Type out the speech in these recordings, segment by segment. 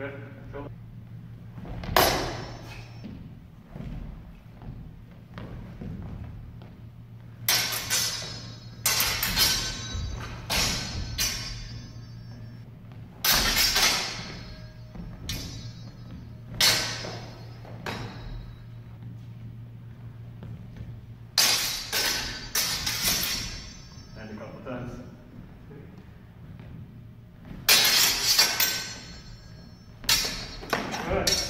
Good. Times. Good.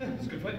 It's a good fight.